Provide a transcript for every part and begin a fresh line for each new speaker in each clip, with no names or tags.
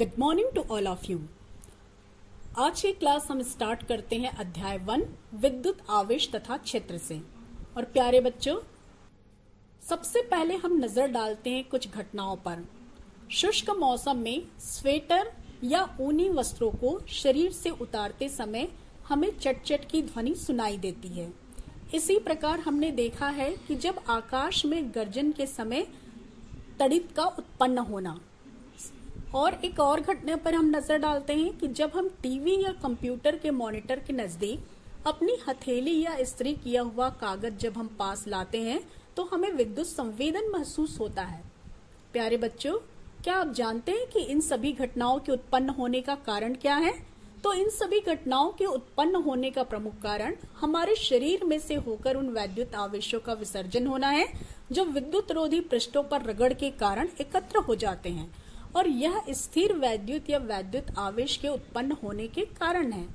Good morning to all of you आज की class हम स्टार्ट करते हैं अध्याय वन, विद्युत आवेश तथा क्षेत्र से। और प्यारे बच्चों, सबसे पहले हम नज़र डालते हैं कुछ घटनाओं पर। शुष्क मौसम में स्वेटर या ऊनी वस्त्रों को शरीर से उतारते समय हमें चटचट की ध्वनि सुनाई देती है। इसी प्रकार हमने देखा है कि जब आकाश में गर्जन के समय तड़ित का उत्पन्न होना और एक और घटना पर हम नज़र डालते हैं कि जब हम टीवी या कंप्यूटर के मॉनिटर के नज़दीक अपनी हथेली या स्त्री किया हुआ कागज़ जब हम पास लाते हैं तो हमें विद्युत संवेदन महसूस होता है। प्यारे बच्चों, क्या आप जानते हैं कि इन सभी घटनाओं के उत्पन्न होने का कारण क्या है? तो इन सभी घटनाओं के उत्पन्न होने का प्रमुख कारण हमारे शरीर में से होकर उन वैद्युत आवेशों का विसर्जन होना है, जो विद्युत रोधी पृष्ठों पर रगड़ के कारण एकत्र हो जाते हैं। और यह स्थिर वैद्युत या वैद्युत आवेश के उत्पन्न होने के कारण है।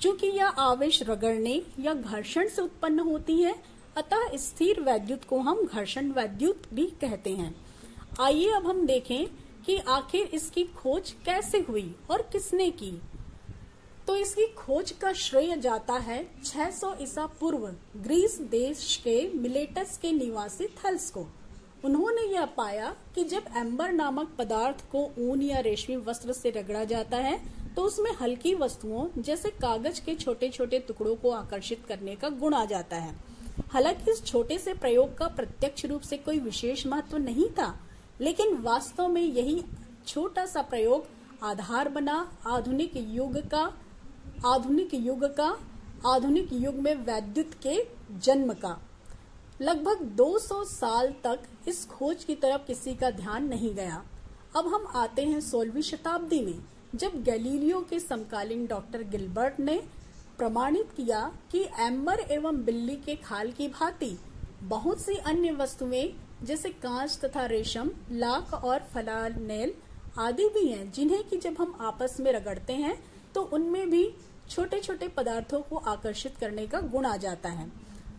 चूँकि यह आवेश रगड़ने या घर्षण से उत्पन्न होती है, अतः स्थिर वैद्युत को हम घर्षण वैद्युत भी कहते हैं। आइए अब हम देखें कि आखिर इसकी खोज कैसे हुई और किसने की। तो इसकी खोज का श्रेय जाता है 600 ईसा पूर्व ग्रीस देश के मिलेटस के निवासी थल्स को। उन्होंने यह पाया कि जब एम्बर नामक पदार्थ को ऊन या रेशमी वस्त्र से रगड़ा जाता है तो उसमें हल्की वस्तुओं जैसे कागज़ के छोटे छोटे टुकड़ों को आकर्षित करने का गुण आ जाता है। हालाँकि इस छोटे से प्रयोग का प्रत्यक्ष रूप से कोई विशेष महत्व नहीं था, लेकिन वास्तव में यही छोटा सा प्रयोग आधार बना आधुनिक युग का, आधुनिक युग का, आधुनिक युग में वैद्युत के जन्म का। लगभग 200 साल तक इस खोज की तरफ़ किसी का ध्यान नहीं गया। अब हम आते हैं सोलहवीं शताब्दी में, जब गैलीलियो के समकालीन डॉक्टर गिलबर्ट ने प्रमाणित किया कि एम्बर एवं बिल्ली के खाल की भांति बहुत सी अन्य वस्तुएँ, जैसे कांच तथा रेशम, लाख और फलानेल आदि भी हैं, जिन्हें कि जब हम आपस में रगड़ते हैं तो उनमें भी छोटे छोटे पदार्थों को आकर्षित करने का गुण आ जाता है।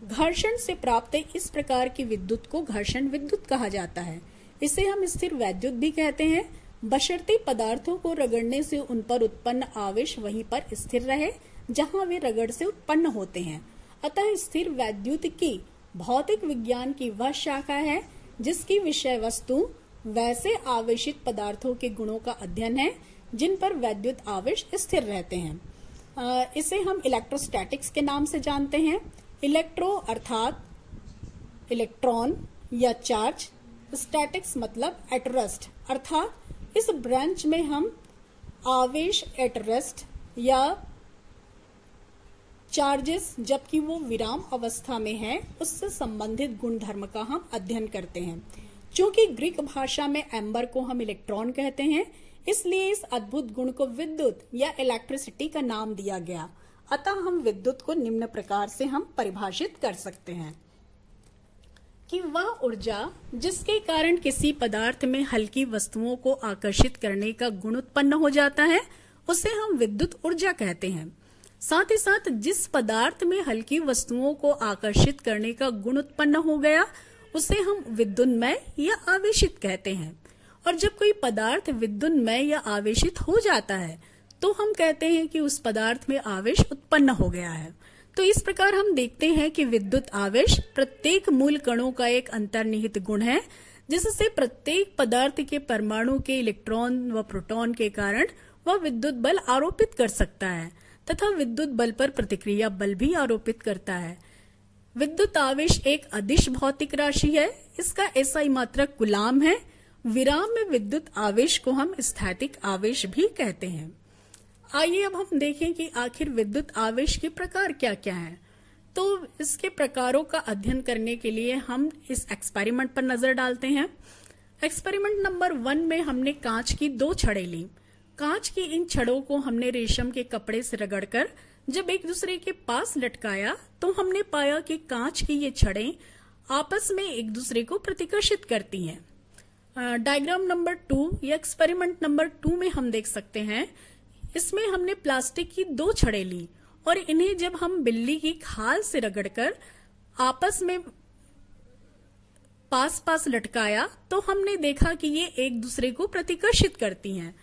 घर्षण से प्राप्त इस प्रकार की विद्युत को घर्षण विद्युत कहा जाता है। इसे हम स्थिर वैद्युत भी कहते हैं। बशर्ते पदार्थों को रगड़ने से उन पर उत्पन्न आवेश वहीं पर स्थिर रहे, जहाँ वे रगड़ से उत्पन्न होते हैं। अतः स्थिर वैद्युत की भौतिक विज्ञान की वह शाखा है, जिसकी विषय वस्तु वैसे आवेशित पदार्थों के गुणों का अध्ययन है, जिन पर वैद्युत आवेश स्थिर रहते हैं। इसे हम इलेक्ट्रोस्टैटिक्स के नाम से जानते हैं। इलेक्ट्रो अर्थात इलेक्ट्रॉन या चार्ज स्टैटिक्स मतलब एट रेस्ट अर्थात इस ब्रांच में हम आवेश एट रेस्ट या चार्जेस जबकि वो विराम अवस्था में है, उससे संबंधित गुण धर्म का हम अध्ययन करते हैं। क्योंकि ग्रीक भाषा में एम्बर को हम इलेक्ट्रॉन कहते हैं, इसलिए इस अद्भुत गुण को विद्युत या इलेक्ट्रिसिटी का नाम दिया गया। अतः हम विद्युत को निम्न प्रकार से हम परिभाषित कर सकते हैं कि वह ऊर्जा जिसके कारण किसी पदार्थ में हल्की वस्तुओं को आकर्षित करने का गुण उत्पन्न हो जाता है, उसे हम विद्युत ऊर्जा कहते हैं। साथ ही साथ जिस पदार्थ में हल्की वस्तुओं को आकर्षित करने का गुण उत्पन्न हो गया, उसे हम विद्युन्मय या आवेशित कहते हैं। और जब कोई पदार्थ विद्युन्मय या आवेशित हो जाता है तो हम कहते हैं कि उस पदार्थ में आवेश उत्पन्न हो गया है। तो इस प्रकार हम देखते हैं कि विद्युत आवेश प्रत्येक मूल कणों का एक अंतर्निहित गुण है, जिससे प्रत्येक पदार्थ के परमाणु के इलेक्ट्रॉन व प्रोटॉन के कारण वह विद्युत बल आरोपित कर सकता है, तथा विद्युत बल पर प्रतिक्रिया बल भी आरोपित करता है। विद्युत आवेश एक अदिश भौतिक राशि है, इसका ऐसा ही मात्रक गुलाम है। विराम में विद्युत आवेश को हम स्थैतिक आवेश भी कहते हैं। आइए अब हम देखें कि आखिर विद्युत आवेश के प्रकार क्या क्या हैं। तो इसके प्रकारों का अध्ययन करने के लिए हम इस एक्सपेरिमेंट पर नज़र डालते हैं। एक्सपेरिमेंट नंबर वन में हमने कांच की दो छड़े ली। कांच की इन छड़ों को हमने रेशम के कपड़े से रगड़कर जब एक दूसरे के पास लटकाया तो हमने पाया कि कांच की ये छड़ें आपस में एक दूसरे को प्रतिकर्षित करती हैं। डायग्राम नंबर टू या एक्सपेरिमेंट नंबर टू में हम देख सकते हैं इसमें हमने प्लास्टिक की दो छड़े ली और इन्हें जब हम बिल्ली की खाल से रगड़कर आपस में पास पास लटकाया तो हमने देखा कि ये एक दूसरे को प्रतिकर्षित करती हैं।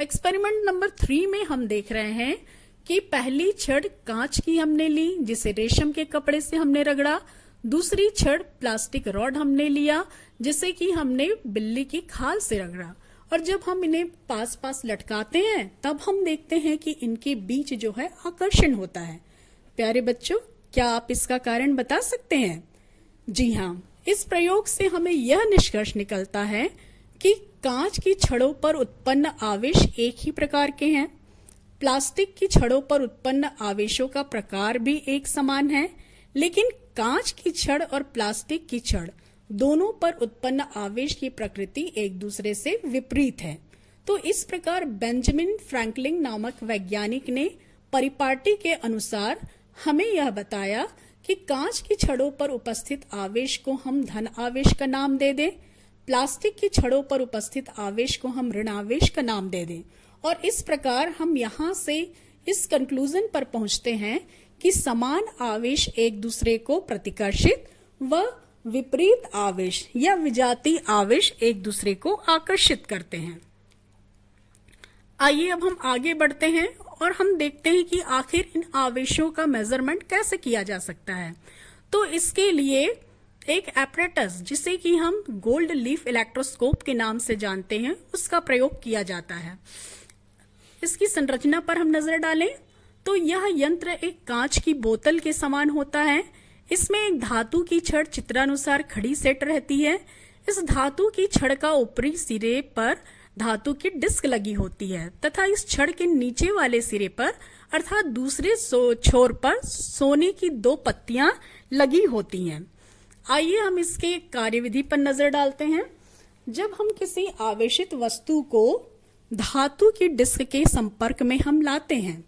एक्सपेरिमेंट नंबर थ्री में हम देख रहे हैं कि पहली छड़ कांच की हमने ली, जिसे रेशम के कपड़े से हमने रगड़ा। दूसरी छड़ प्लास्टिक रॉड हमने लिया, जिसे कि हमने बिल्ली की खाल से रगड़ा। और जब हम इन्हें पास पास लटकाते हैं, तब हम देखते हैं कि इनके बीच जो है आकर्षण होता है। प्यारे बच्चों, क्या आप इसका कारण बता सकते हैं? जी हाँ इस प्रयोग से हमें यह निष्कर्ष निकलता है कि कांच की छड़ों पर उत्पन्न आवेश एक ही प्रकार के हैं। प्लास्टिक की छड़ों पर उत्पन्न आवेशों का प्रकार भी एक समान है, लेकिन कांच की छड़ और प्लास्टिक की छड़ दोनों पर उत्पन्न आवेश की प्रकृति एक दूसरे से विपरीत है। तो इस प्रकार बेंजामिन फ्रैंकलिन नामक वैज्ञानिक ने परिपाटी के अनुसार हमें यह बताया कि कांच की छड़ों पर उपस्थित आवेश को हम धन आवेश का नाम दे दें, प्लास्टिक की छड़ों पर उपस्थित आवेश को हम ऋणावेश का नाम दे दें। और इस प्रकार हम यहाँ से इस कंक्लूजन पर पहुँचते हैं कि समान आवेश एक दूसरे को प्रतिकर्षित व विपरीत आवेश या विजाती आवेश एक दूसरे को आकर्षित करते हैं। आइए अब हम आगे बढ़ते हैं और हम देखते हैं कि आखिर इन आवेशों का मेज़रमेंट कैसे किया जा सकता है। तो इसके लिए एक एपरेटस जिसे कि हम गोल्ड लीफ इलेक्ट्रोस्कोप के नाम से जानते हैं, उसका प्रयोग किया जाता है। इसकी संरचना पर हम नज़र डालें तो यह यंत्र एक कांच की बोतल के समान होता है इसमें एक धातु की छड़ चित्रानुसार खड़ी सेट रहती है। इस धातु की छड़ का ऊपरी सिरे पर धातु की डिस्क लगी होती है तथा इस छड़ के नीचे वाले सिरे पर अर्थात दूसरे छोर पर सोने की दो पत्तियाँ लगी होती हैं। आइए हम इसके कार्यविधि पर नज़र डालते हैं। जब हम किसी आवेशित वस्तु को धातु की डिस्क के संपर्क में हम लाते हैं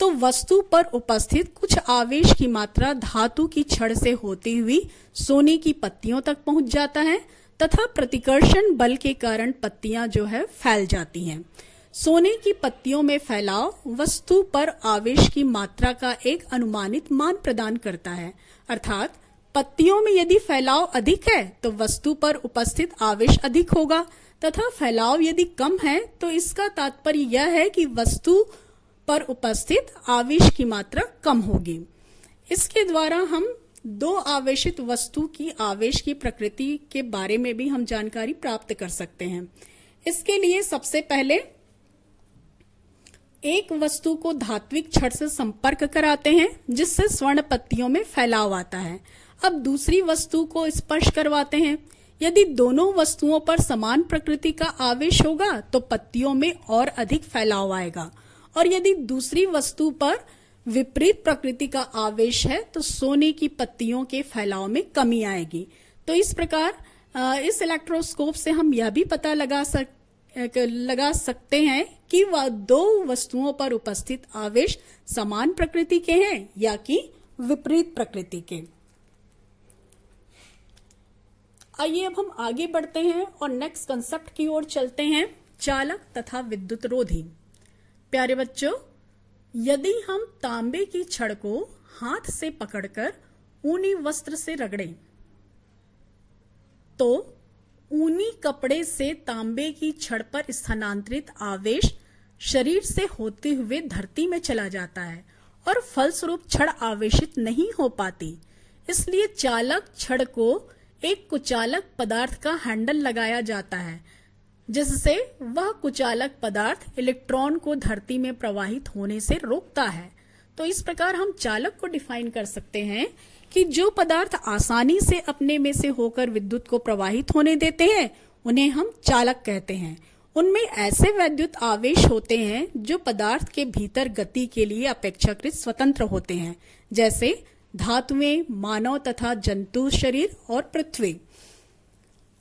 तो वस्तु पर उपस्थित कुछ आवेश की मात्रा धातु की छड़ से होती हुई सोने की पत्तियों तक पहुँच जाता है, तथा प्रतिकर्षण बल के कारण पत्तियाँ जो है फैल जाती हैं। सोने की पत्तियों में फैलाव वस्तु पर आवेश की मात्रा का एक अनुमानित मान प्रदान करता है। अर्थात, पत्तियों में यदि फैलाव अधिक है तो वस्तु पर उपस्थित आवेश अधिक होगा, तथा फैलाव यदि कम है तो इसका तात्पर्य यह है कि वस्तु पर उपस्थित आवेश की मात्रा कम होगी। इसके द्वारा हम दो आवेशित वस्तु की आवेश की प्रकृति के बारे में भी हम जानकारी प्राप्त कर सकते हैं। इसके लिए सबसे पहले एक वस्तु को धात्विक छड़ से संपर्क कराते हैं, जिससे स्वर्ण पत्तियों में फैलाव आता है। अब दूसरी वस्तु को स्पर्श करवाते हैं। यदि दोनों वस्तुओं पर समान प्रकृति का आवेश होगा तो पत्तियों में और अधिक फैलाव आएगा। और यदि दूसरी वस्तु पर विपरीत प्रकृति का आवेश है तो सोने की पत्तियों के फैलाव में कमी आएगी। तो इस प्रकार इस इलेक्ट्रोस्कोप से हम यह भी पता लगा सक लगा सकते हैं कि वह दो वस्तुओं पर उपस्थित आवेश समान प्रकृति के हैं या कि विपरीत प्रकृति के। आइए अब हम आगे बढ़ते हैं और नेक्स्ट कंसेप्ट की ओर चलते हैं, चालक तथा विद्युत रोधी। प्यारे बच्चों, यदि हम तांबे की छड़ को हाथ से पकड़कर ऊनी वस्त्र से रगड़ें तो ऊनी कपड़े से तांबे की छड़ पर स्थानांतरित आवेश शरीर से होते हुए धरती में चला जाता है और फलस्वरूप छड़ आवेशित नहीं हो पाती। इसलिए चालक छड़ को एक कुचालक पदार्थ का हैंडल लगाया जाता है जिससे वह कुचालक पदार्थ इलेक्ट्रॉन को धरती में प्रवाहित होने से रोकता है। तो इस प्रकार हम चालक को डिफाइन कर सकते हैं कि जो पदार्थ आसानी से अपने में से होकर विद्युत को प्रवाहित होने देते हैं, उन्हें हम चालक कहते हैं। उनमें ऐसे वैद्युत आवेश होते हैं जो पदार्थ के भीतर गति के लिए अपेक्षाकृत स्वतंत्र होते हैं, जैसे धातुएँ, मानव तथा जंतु शरीर और पृथ्वी।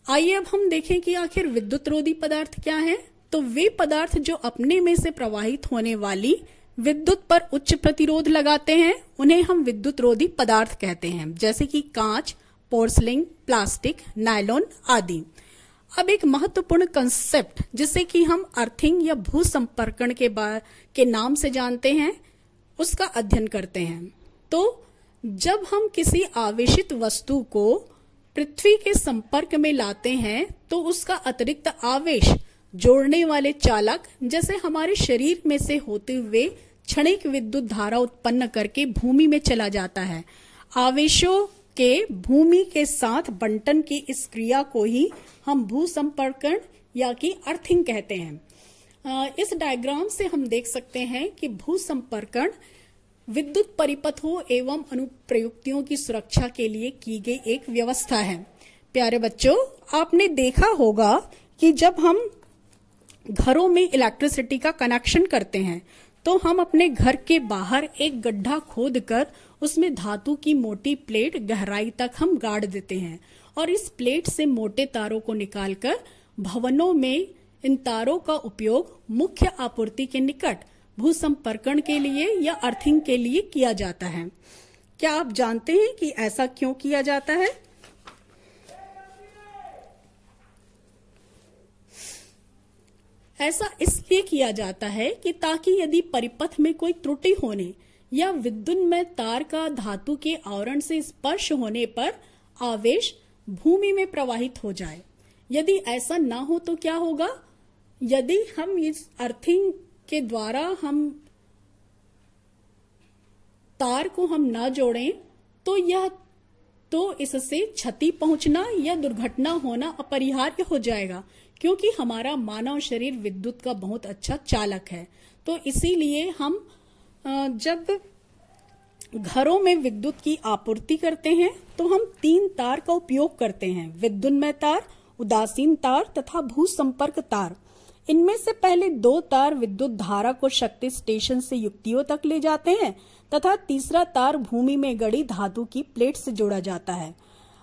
आइए अब हम देखें कि आखिर विद्युत रोधी पदार्थ क्या है? तो वे पदार्थ जो अपने में से प्रवाहित होने वाली विद्युत पर उच्च प्रतिरोध लगाते हैं, उन्हें हम विद्युत रोधी पदार्थ कहते हैं, जैसे कि कांच पोर्सलिंग प्लास्टिक, नायलॉन आदि। अब एक महत्वपूर्ण कंसेप्ट जिसे कि हम अर्थिंग या भू संपर्कण के के नाम से जानते हैं, उसका अध्ययन करते हैं। तो जब हम किसी आवेशित वस्तु को पृथ्वी के संपर्क में लाते हैं तो उसका अतिरिक्त आवेश जोड़ने वाले चालक, जैसे हमारे शरीर में से होते हुए क्षणिक विद्युत धारा उत्पन्न करके भूमि में चला जाता है। आवेशों के भूमि के साथ बंटन की इस क्रिया को ही हम भू संपर्कण या कि अर्थिंग कहते हैं। इस डायग्राम से हम देख सकते हैं कि भू संपर्कण विद्युत परिपथों एवं अनुप्रयुक्तियों की सुरक्षा के लिए की गई एक व्यवस्था है। प्यारे बच्चों, आपने देखा होगा कि जब हम घरों में इलेक्ट्रिसिटी का कनेक्शन करते हैं तो हम अपने घर के बाहर एक गड्ढा खोद कर उसमें धातु की मोटी प्लेट गहराई तक हम गाड़ देते हैं और इस प्लेट से मोटे तारों को निकालकर भवनों में इन तारों का उपयोग मुख्य आपूर्ति के निकट भू संपर्कण के लिए या अर्थिंग के लिए किया जाता है। क्या आप जानते हैं कि ऐसा क्यों किया जाता है? ऐसा इसलिए किया जाता है कि ताकि यदि परिपथ में कोई त्रुटि होने या विद्युत में तार का धातु के आवरण से स्पर्श होने पर आवेश भूमि में प्रवाहित हो जाए। यदि ऐसा ना हो तो क्या होगा? यदि हम इस अर्थिंग के द्वारा हम तार को हम ना जोड़ें तो यह तो इससे क्षति पहुँचना या दुर्घटना होना अपरिहार्य हो जाएगा, क्योंकि हमारा मानव शरीर विद्युत का बहुत अच्छा चालक है। तो इसीलिए हम जब घरों में विद्युत की आपूर्ति करते हैं तो हम तीन तार का उपयोग करते हैं। विद्युन्मय तार, उदासीन तार तथा भू संपर्क तार। इनमें से पहले दो तार विद्युत धारा को शक्ति स्टेशन से युक्तियों तक ले जाते हैं, तथा तीसरा तार भूमि में गड़ी धातु की प्लेट से जोड़ा जाता है।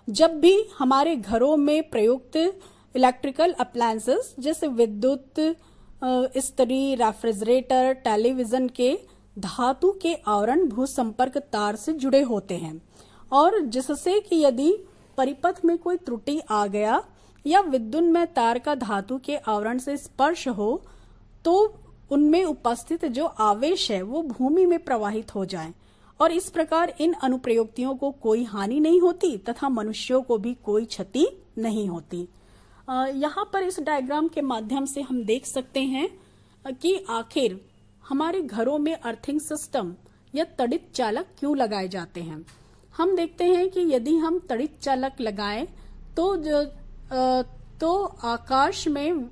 जब भी हमारे घरों में प्रयुक्त इलेक्ट्रिकल अप्लायंसेस जैसे विद्युत स्त्री रेफ्रिजरेटर, टेलीविज़न के धातु के आवरण भू संपर्क तार से जुड़े होते हैं। और जिससे कि यदि परिपथ में कोई त्रुटि आ गया या विद्युत में तार का धातु के आवरण से स्पर्श हो तो उनमें उपस्थित जो आवेश है, वो भूमि में प्रवाहित हो जाए। और इस प्रकार इन अनुप्रयोक्तियों को कोई हानि नहीं होती तथा मनुष्यों को भी कोई क्षति नहीं होती। यहाँ पर इस डायग्राम के माध्यम से हम देख सकते हैं कि आखिर हमारे घरों में अर्थिंग सिस्टम या तड़ित चालक क्यों लगाए जाते हैं। हम देखते हैं कि यदि हम तड़ित चालक लगाएँ तो जो तो आकाश में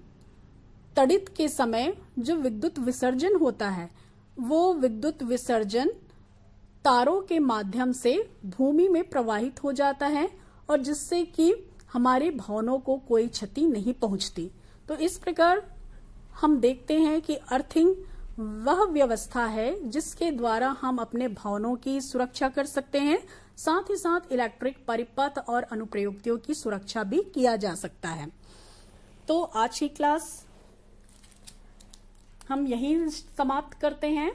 तड़ित के समय जो विद्युत विसर्जन होता है, वो विद्युत विसर्जन तारों के माध्यम से भूमि में प्रवाहित हो जाता है और जिससे कि हमारे भवनों को कोई क्षति नहीं पहुँचती। तो इस प्रकार हम देखते हैं कि अर्थिंग वह व्यवस्था है जिसके द्वारा हम अपने भवनों की सुरक्षा कर सकते हैं। साथ ही साथ इलेक्ट्रिक परिपथ और अनुप्रयुक्तियों की सुरक्षा भी किया जा सकता है। तो आज की क्लास हम यही समाप्त करते हैं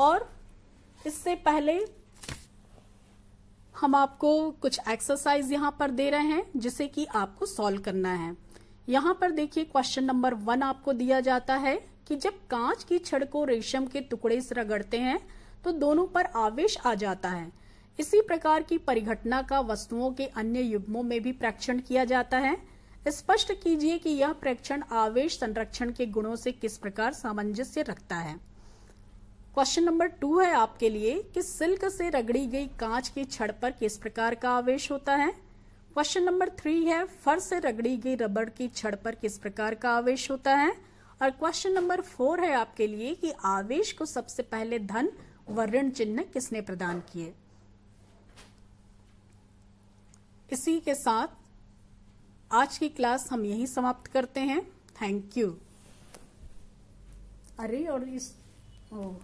और इससे पहले हम आपको कुछ एक्सरसाइज यहाँ पर दे रहे हैं, जिसे कि आपको सॉल्व करना है। यहाँ पर देखिए क्वेश्चन नंबर वन आपको दिया जाता है कि जब कांच की छड़ को रेशम के टुकड़े से रगड़ते हैं तो दोनों पर आवेश आ जाता है। इसी प्रकार की परिघटना का वस्तुओं के अन्य युग्मों में भी प्रेक्षण किया जाता है। स्पष्ट कीजिए कि यह प्रेक्षण आवेश संरक्षण के गुणों से किस प्रकार सामंजस्य रखता है। क्वेश्चन नंबर टू है आपके लिए कि सिल्क से रगड़ी गई कांच की छड़ पर किस प्रकार का आवेश होता है? क्वेश्चन नंबर थ्री है, फर से रगड़ी गई रबड़ की छड़ पर किस प्रकार का आवेश होता है? और क्वेश्चन नंबर फोर है आपके लिए कि आवेश को सबसे पहले धन व ऋण चिन्ह किसने प्रदान किए? इसी के साथ आज की क्लास हम यही समाप्त करते हैं। थैंक यू अरे, और इस ओ।